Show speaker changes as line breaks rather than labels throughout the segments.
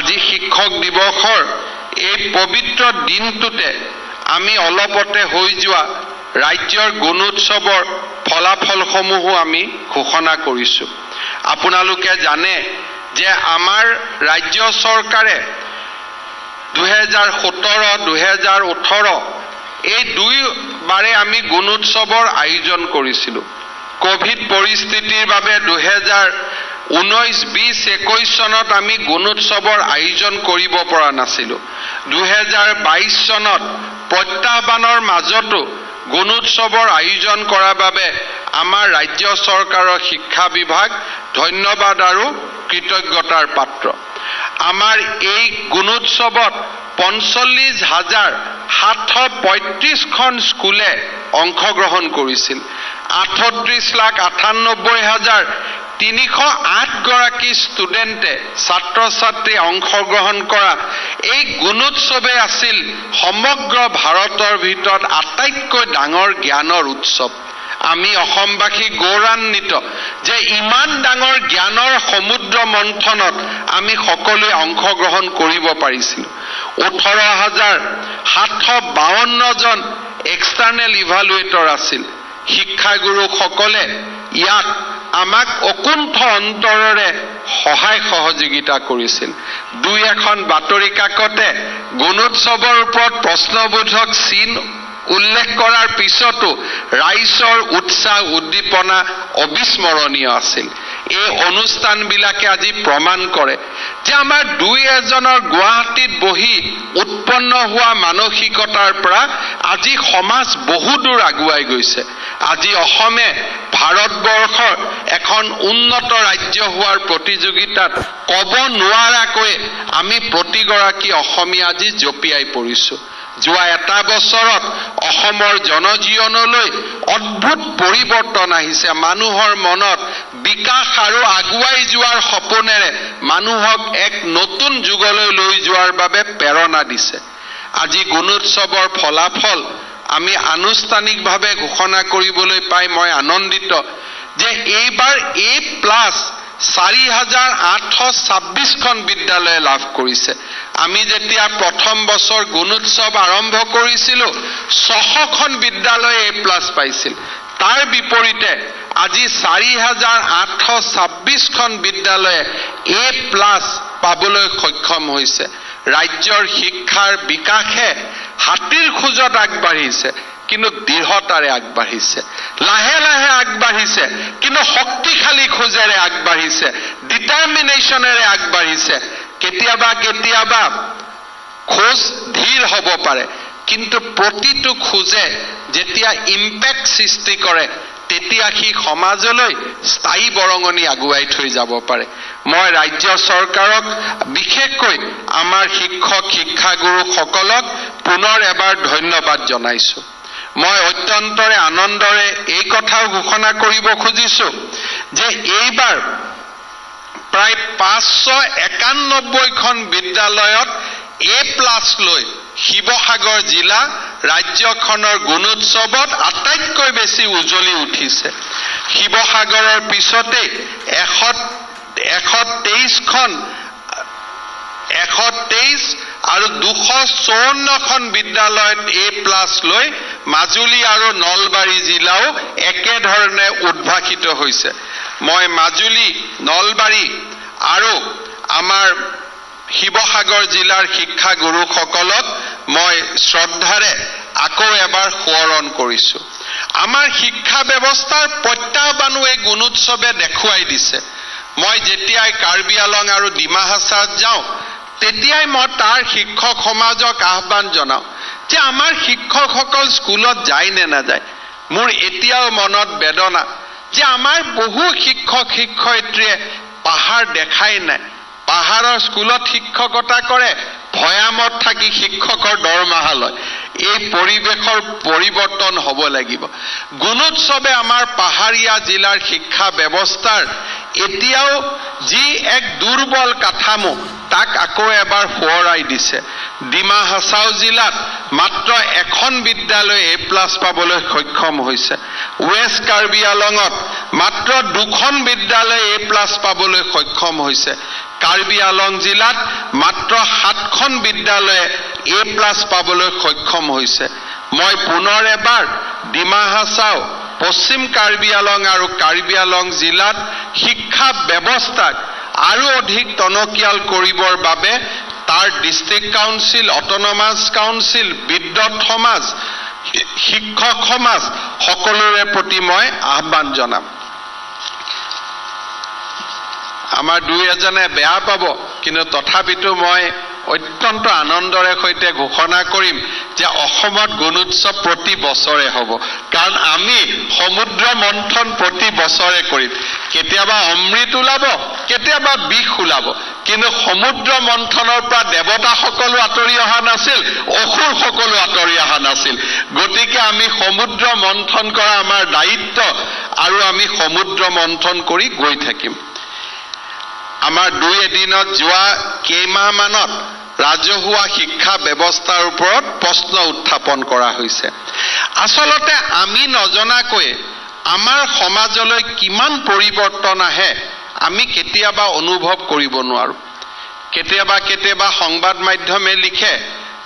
আজি শিক্ষক দিৱসৰ এই পবিত্ৰ দিনটোতে আমি অলপতে হৈ যোৱা ৰাজ্যৰ গুণোৎসৱৰ ফলাফলসমূহো আমি ঘোষণা কৰিছোঁ। আপোনালোকে জানে যে আমাৰ ৰাজ্য চৰকাৰে দুহেজাৰ সোতৰ দুহেজাৰ ওঠৰ এই দুইবাৰে আমি গুণোৎসৱৰ আয়োজন কৰিছিলোঁ। কভিড পৰিস্থিতিৰ বাবে দুহেজাৰ ঊনৈছ বিছ একৈছ চনত আমি গুণোৎসৱৰ আয়োজন কৰিব পৰা নাছিলোঁ। দুহেজাৰ বাইছ চনত প্ৰত্যাহ্বানৰ মাজতো গুণোৎসৱৰ আয়োজন কৰাৰ বাবে আমাৰ ৰাজ্য চৰকাৰৰ শিক্ষা বিভাগ ধন্যবাদ আৰু কৃতজ্ঞতাৰ পাত্ৰ। আমাৰ এই গুণোৎসৱত পঞ্চল্লিছ হাজাৰ সাতশ পঁয়ত্ৰিছখন স্কুলে অংশগ্ৰহণ কৰিছিল। আঠত্ৰিছ লাখ আঠান্নব্বৈ হাজাৰ তিনিশ আঠগৰাকী ষ্টুডেণ্টে ছাত্ৰ ছাত্ৰীয়ে অংশগ্ৰহণ কৰা এই গুণোৎসৱে আছিল সমগ্ৰ ভাৰতৰ ভিতৰত আটাইতকৈ ডাঙৰ জ্ঞানৰ উৎসৱ। আমি অসমবাসী গৌৰান্বিত যে ইমান ডাঙৰ জ্ঞানৰ সমুদ্ৰ মন্থনত আমি সকলোৱে অংশগ্ৰহণ কৰিব পাৰিছিলোঁ। ওঠৰ হাজাৰ সাতশ বাৱন্নজন এক্সটাৰ্নেল ইভালুৱেটৰ আছিল। শিক্ষাগুৰুসকলে ইয়াত আমাক অকুণ্ঠ অন্তৰেৰে সহায় সহযোগিতা কৰিছিল। দুই এখন বাতৰি কাকতে গুণোৎসৱৰ ওপৰত প্ৰশ্নবোধক চিন উল্লেখ কৰাৰ পিছতো ৰাইজৰ উৎসাহ উদ্দীপনা অবিস্মৰণীয় আছিল। এই অনুষ্ঠানবিলাকে আজি প্ৰমাণ কৰে যে আমাৰ দুই এজনৰ গুৱাহাটীত বহি উৎপন্ন হোৱা মানসিকতাৰ পৰা আজি সমাজ বহু দূৰ আগুৱাই গৈছে। আজি অসমে ভাৰতবৰ্ষৰ এখন উন্নত ৰাজ্য হোৱাৰ প্ৰতিযোগিতাত ক'ব নোৱাৰাকৈ আমি প্ৰতিগৰাকী অসমীয়া আজি জঁপিয়াই পৰিছোঁ। যোৱা এটা বছৰত অসমৰ জনজীৱনলৈ অদ্ভুত পৰিৱৰ্তন আহিছে। মানুহৰ মনত বিকাশ আৰু আগুৱাই যোৱাৰ সপোনেৰে মানুহক এক নতুন যুগলৈ লৈ যোৱাৰ বাবে প্ৰেৰণা দিছে। আজি গুণোৎসৱৰ ফলাফল আমি আনুষ্ঠানিকভাৱে ঘোষণা কৰিবলৈ পাই মই আনন্দিত যে এইবাৰ এ প্লাছ চাৰি হাজাৰ আঠশ ছাব্বিছখন বিদ্যালয়ে লাভ কৰিছে। আমি যেতিয়া প্ৰথম বছৰ গুণোৎসৱ আৰম্ভ কৰিছিলোঁ ছশখন বিদ্যালয়ে এ প্লাছ পাইছিল। তাৰ বিপৰীতে আজি চাৰি হাজাৰ আঠশ ছাব্বিছখন বিদ্যালয়ে এ প্লাছ পাবলৈ সক্ষম হৈছে। ৰাজ্যৰ শিক্ষাৰ বিকাশে হাতীৰ খোজত আগবাঢ়িছে। কিন্তু দৃঢ়তাৰে আগবাঢ়িছে। লাহে লাহে আগবাঢ়িছে কিন্তু শক্তিশালী খোজেৰে আগবাঢ়িছে ডিটাৰমিনেশ্যনেৰে আগবাঢ়িছে। কেতিয়াবা কেতিয়াবা খোজ ধীৰ হ'ব পাৰে কিন্তু প্ৰতিটো খোজে যেতিয়া ইম্পেক্ট সৃষ্টি কৰে তেতিয়া সি সমাজলৈ স্থায়ী বৰঙণি আগুৱাই থৈ যাব পাৰে। মই ৰাজ্য চৰকাৰক বিশেষকৈ আমাৰ শিক্ষক শিক্ষাগুৰুসকলক পুনৰ এবাৰ ধন্যবাদ জনাইছোঁ। মই অত্যন্তৰে আনন্দৰে এই কথাও ঘোষণা কৰিব খুজিছোঁ যে এইবাৰ প্ৰায় পাঁচশ একান্নব্বৈখন বিদ্যালয়ত এ প্লাছ লৈ শিৱসাগৰ জিলা ৰাজ্যখনৰ গুণোৎসৱত আটাইতকৈ বেছি উজ্বলি উঠিছে। শিৱসাগৰৰ পিছতে এশ এশ তেইছখন এশ তেইছ আৰু দুশ চৌৱন্নখন বিদ্যালয়ত এ প্লাছ লৈ মাজুলী আৰু নলবাৰী জিলাও একেধৰণে উদ্ভাসিত হৈছে। মই মাজুলী নলবাৰী আৰু আমাৰ শিৱসাগৰ জিলাৰ শিক্ষাগুৰুসকলক মই শ্ৰদ্ধাৰে আকৌ এবাৰ সোঁৱৰণ কৰিছোঁ। আমাৰ শিক্ষা ব্যৱস্থাৰ প্ৰত্যাহ্বানো এই গুণোৎসৱে দেখুৱাই দিছে। মই যেতিয়াই কাৰ্বি আলং আৰু ডিমা হাছাত যাওঁ তেতিয়াই মই তাৰ শিক্ষক সমাজক আহ্বান জনাওঁ যে আমাৰ শিক্ষকসকল স্কুলত যায় নে নাযায়। মোৰ এতিয়াও মনত বেদনা যে আমাৰ বহু শিক্ষক শিক্ষয়িত্ৰীয়ে পাহাৰ দেখাই নাই। পাহাৰৰ স্কুলত শিক্ষকতা কৰে ভৈয়ামত থাকি শিক্ষকৰ দৰমহা লয় এই পৰিৱেশৰ পৰিৱৰ্তন হ'ব লাগিব। গুণোৎসৱে আমাৰ পাহাৰীয়া জিলাৰ শিক্ষা ব্যৱস্থাৰ এতিয়াও যি এক দুৰ্বল কাঠামো তাক আকৌ এবাৰ সোঁৱৰাই দিছে। ডিমা হাছাও জিলাত মাত্ৰ এখন বিদ্যালয় এ প্লাছ পাবলৈ সক্ষম হৈছে। ৱেষ্ট কাৰ্বি আলঙত মাত্ৰ দুখন বিদ্যালয় এ প্লাছ পাবলৈ সক্ষম হৈছে। কাৰ্বি আলং জিলাত মাত্ৰ সাতখন বিদ্যালয়ে এ প্লাছ পাবলৈ সক্ষম হৈছে। মই পুনৰ এবাৰ ডিমা হাছাও পশ্চিম কাৰ্বি আলং আৰু কাৰ্বি আলং জিলাত শিক্ষা ব্যৱস্থাক আৰু অধিক টনকিয়াল কৰিবৰ বাবে তাৰ ডিষ্ট্ৰিক্ট কাউন্সিল অটনমাছ কাউন্সিল বিদ্যুৎ সমাজ শিক্ষক সমাজ সকলোৰে প্ৰতি মই আহ্বান জনাম। আমাৰ দুই এজনে বেয়া পাব কিন্তু তথাপিতো মই অত্যন্ত আনন্দৰে সৈতে ঘোষণা কৰিম যে অসমত গুণোৎসৱ প্ৰতি বছৰে হ'ব। কাৰণ আমি সমুদ্ৰ মন্থন প্ৰতি বছৰে কৰিম। কেতিয়াবা অমৃত ওলাব কেতিয়াবা বিষ ওলাব। কিন্তু সমুদ্ৰ মন্থনৰ পৰা দেৱতাসকলো আঁতৰি অহা নাছিল অসুৰসকলো আঁতৰি অহা নাছিল। গতিকে আমি সমুদ্ৰ মন্থন কৰা আমাৰ দায়িত্ব আৰু আমি সমুদ্ৰ মন্থন কৰি গৈ থাকিম। আমাৰ দুই এদিনত যোৱা কেইমাহমানত ৰাজহুৱা শিক্ষা ব্যৱস্থাৰ ওপৰত প্ৰশ্ন উত্থাপন কৰা হৈছে। আচলতে আমি নজনাকৈ আমাৰ সমাজলৈ কিমান পৰিৱৰ্তন আহে আমি কেতিয়াবা অনুভৱ কৰিব নোৱাৰোঁ। কেতিয়াবা কেতিয়াবা সংবাদ মাধ্যমে লিখে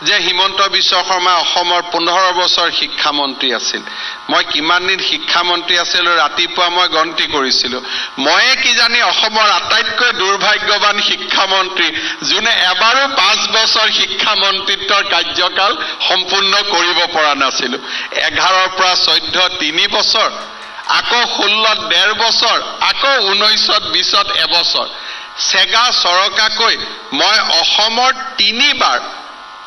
যে হিমন্ত বিশ্ব শৰ্মা অসমৰ পোন্ধৰ বছৰ শিক্ষামন্ত্ৰী আছিল। মই কিমান দিন শিক্ষামন্ত্ৰী আছিলোঁ ৰাতিপুৱা মই গন্তি কৰিছিলোঁ। ময়ে কিজানি অসমৰ আটাইতকৈ দুৰ্ভাগ্যৱান শিক্ষামন্ত্ৰী যোনে এবাৰো পাঁচ বছৰ শিক্ষামন্ত্ৰিত্বৰ কাৰ্যকাল সম্পূৰ্ণ কৰিব পৰা নাছিলোঁ। এঘাৰৰ পৰা চৈধ্য তিনি বছৰ আকৌ ষোল্লত ডেৰ বছৰ আকৌ ঊনৈছত বিছত এবছৰ। চেগা চৰকাকৈ মই অসমৰ তিনিবাৰ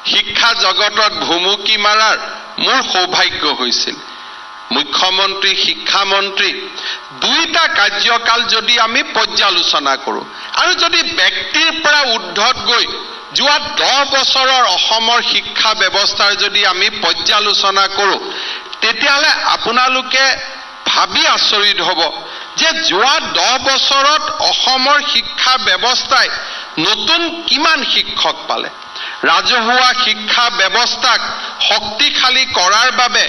শিক্ষা জগতত ভুমুকি মাৰাৰ মোৰ সৌভাগ্য হৈছিল। মুখ্যমন্ত্ৰী শিক্ষামন্ত্ৰী দুইটা কাৰ্যকাল যদি আমি পৰ্যালোচনা কৰোঁ আৰু যদি ব্যক্তিৰ পৰা উৰ্ধত গৈ যোৱা দহ বছৰৰ অসমৰ শিক্ষা ব্যৱস্থাৰ যদি আমি পৰ্যালোচনা কৰোঁ তেতিয়াহ'লে আপোনালোকে ভাবি আচৰিত হ'ব যে যোৱা দহ বছৰত অসমৰ শিক্ষা ব্যৱস্থাই নতুন কিমান শিক্ষক পালে। ৰাজহুৱা শিক্ষা ব্যৱস্থাক শক্তিশালী কৰাৰ বাবে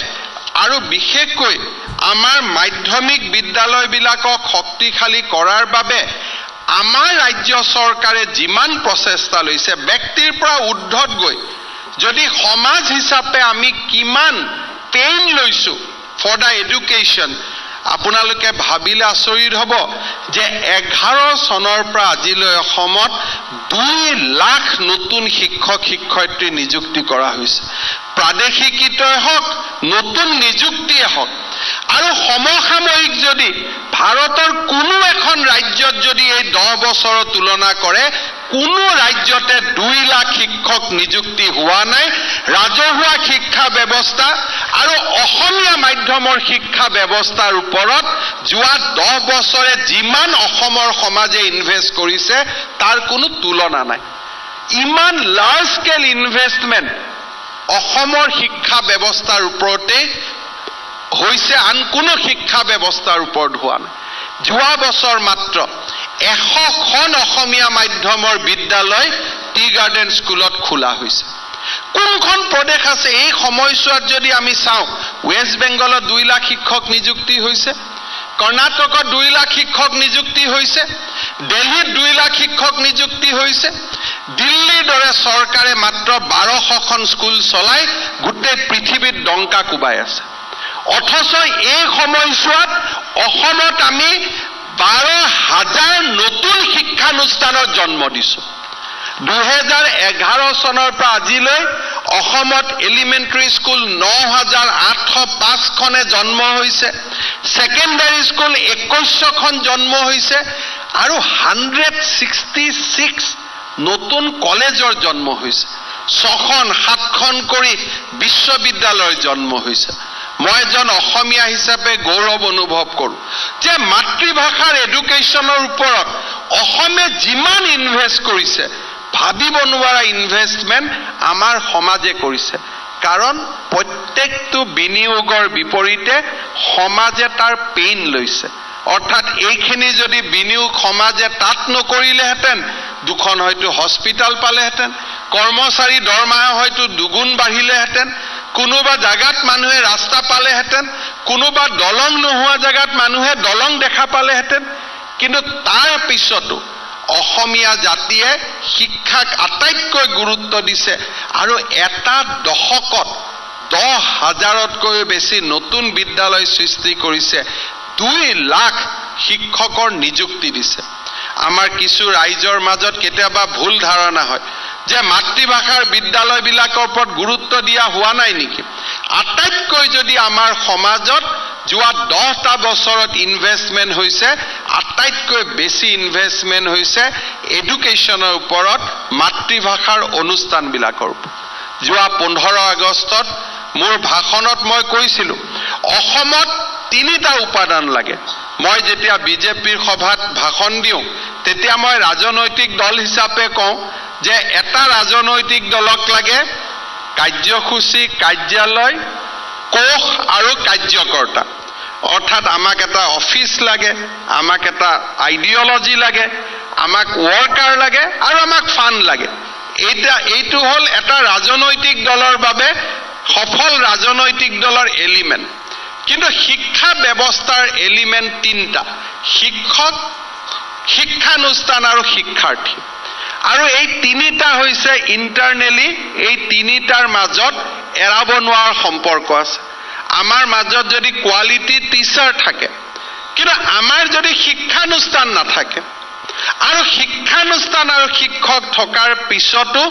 আৰু বিশেষকৈ আমাৰ মাধ্যমিক বিদ্যালয়বিলাকক শক্তিশালী কৰাৰ বাবে আমাৰ ৰাজ্য চৰকাৰে যিমান প্ৰচেষ্টা লৈছে ব্যক্তিৰ পৰা উৰ্ধত গৈ যদি সমাজ হিচাপে আমি কিমান পেইন লৈছোঁ ফৰ দ্য এডুকেশ্যন আপোনালোকে ভাবিলে আচৰিত হ'ব যে এঘাৰ চনৰ পৰা আজিলৈ অসমত দুই লাখ নতুন শিক্ষক শিক্ষয়িত্ৰী নিযুক্তি কৰা হৈছে। প্ৰাদেশিকীতই হওক নতুন নিযুক্তিয়ে হওক। আৰু সমসাময়িক যদি ভাৰতৰ কোনো এখন ৰাজ্যত যদি এই দহ বছৰৰ তুলনা কৰে কোনো ৰাজ্যতে দুই লাখ শিক্ষক নিযুক্তি হোৱা নাই ৰাজহুৱা শিক্ষা ব্যৱস্থা আৰু অসমীয়া মাধ্যমৰ শিক্ষা ব্যৱস্থাৰ ওপৰত যোৱা দহ বছৰে যিমান অসমৰ সমাজে ইনভেষ্ট কৰিছে তাৰ কোনো তুলনা নাই। ইমান লাৰ্জ স্কেল ইনভেষ্টমেণ্ট অসমৰ শিক্ষা ব্যৱস্থাৰ ওপৰতে হৈছে আন কোনো শিক্ষা ব্যৱস্থাৰ ওপৰত হোৱা নাই। যোৱা বছৰ মাত্ৰ এশখন অসমীয়া মাধ্যমৰ বিদ্যালয় টি গাৰ্ডেন স্কুলত খোলা হৈছে। কোনখন প্ৰদেশ আছে এই সময়ছোৱাত যদি আমি চাওঁ ৱেষ্ট বেংগলত দুই লাখ শিক্ষক নিযুক্তি হৈছে কৰ্ণাটকত দুই লাখ শিক্ষক নিযুক্তি হৈছে দিল্লীত দুই লাখ শিক্ষক নিযুক্তি হৈছে দিল্লীৰ দৰে চৰকাৰে মাত্ৰ বাৰশখন স্কুল চলাই গোটেই পৃথিৱীত ডংকা কোবাই আছে। অথচ এই সময়ছোৱাত অসমত আমি বাৰ হাজাৰ নতুন শিক্ষানুষ্ঠানৰ জন্ম দিছোঁ। দুহেজাৰ এঘাৰ চনৰ পৰা আজিলৈ অসমত এলিমেণ্টেৰী স্কুল ন হাজাৰ আঠশ পাঁচখনে জন্ম হৈছে ছেকেণ্ডাৰী স্কুল একৈছশখন জন্ম হৈছে আৰু হাণ্ড্ৰেড ছিক্সটি ছিক্স নতুন কলেজৰ জন্ম হৈছে ছখন সাতখন কৰি বিশ্ববিদ্যালয়ৰ জন্ম হৈছে। মই এজন অসমীয়া হিচাপে গৌৰৱ অনুভৱ কৰোঁ যে মাতৃভাষাৰ এডুকেশ্যনৰ ওপৰত অসমে যিমান ইনভেষ্ট কৰিছে ভাবিব নোৱাৰা ইনভেষ্টমেণ্ট আমাৰ সমাজে কৰিছে। কাৰণ প্ৰত্যেকটো বিনিয়োগৰ বিপৰীতে সমাজে তাৰ পেইন লৈছে। অৰ্থাৎ এইখিনি যদি বিনিয়োগ সমাজে তাত নকৰিলেহেঁতেন দুখন হয়তো হস্পিটেল পালেহেঁতেন কৰ্মচাৰী দৰমহা হয়তো দুগুণ বাঢ়িলেহেঁতেন কোনোবা জাগাত মানুহে ৰাস্তা পালেহেঁতেন কোনোবা দলং নোহোৱা জেগাত মানুহে দলং দেখা পালেহেঁতেন কিন্তু তাৰ পিছতো অসমীয়া জাতিয়ে শিক্ষাক আটাইতকৈ গুৰুত্ব দিছে আৰু এটা দশকত দহ হাজাৰতকৈও বেছি নতুন বিদ্যালয় সৃষ্টি কৰিছে। দুই লাখ শিক্ষকৰ নিযুক্তি দিছে। আমাৰ কিছু ৰাইজৰ মাজত কেতিয়াবা ভুল ধাৰণা হয় যে মাতৃভাষাৰ বিদ্যালয়বিলাকৰ ওপৰত গুৰুত্ব দিয়া হোৱা নাই নেকি? আটাইতকৈ যদি আমাৰ সমাজত যোৱা দহটা বছৰত ইনভেষ্টমেণ্ট হৈছে আটাইতকৈ বেছি ইনভেষ্টমেণ্ট হৈছে এডুকেশ্যনৰ ওপৰত মাতৃভাষাৰ অনুষ্ঠানবিলাকৰ ওপৰত। যোৱা পোন্ধৰ আগষ্টত মোৰ ভাষণত মই কৈছিলোঁ অসমত তিনিটা উপাদান লাগে। মই যেতিয়া বিজেপিৰ সভাত ভাষণ দিওঁ তেতিয়া মই ৰাজনৈতিক দল হিচাপে কওঁ যে এটা ৰাজনৈতিক দলক লাগে কাৰ্যসূচী কাৰ্যালয় কোষ আৰু কাৰ্যকৰ্তা। অৰ্থাৎ আমাক এটা অফিচ লাগে আমাক এটা আইডিঅলজি লাগে আমাক ৱৰ্কাৰ লাগে আৰু আমাক ফাণ্ড লাগে। এইটা এইটো হ'ল এটা ৰাজনৈতিক দলৰ বাবে সফল ৰাজনৈতিক দলৰ এলিমেণ্ট। কিন্তু শিক্ষা ব্যৱস্থাৰ এলিমেণ্ট তিনিটা। শিক্ষক শিক্ষানুষ্ঠান আৰু শিক্ষাৰ্থী। আৰু এই তিনিটা হৈছে ইণ্টাৰনেলি এই তিনিটাৰ মাজত এৰাব নোৱাৰা সম্পৰ্ক আছে। আমাৰ মাজত যদি কোৱালিটি টিচাৰ থাকে কিন্তু আমাৰ যদি শিক্ষানুষ্ঠান নাথাকে আৰু শিক্ষানুষ্ঠান আৰু শিক্ষক থকাৰ পিছতো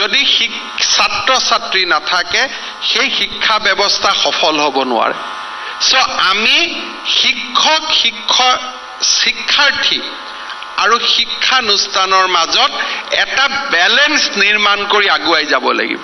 যদি ছাত্ৰ ছাত্ৰী নাথাকে সেই শিক্ষা ব্যৱস্থা সফল হ'ব নোৱাৰে। চ' আমি শিক্ষক শিক্ষক শিক্ষাৰ্থী আৰু শিক্ষানুষ্ঠানৰ মাজত এটা বেলেঞ্চ নিৰ্মাণ কৰি আগুৱাই যাব লাগিব।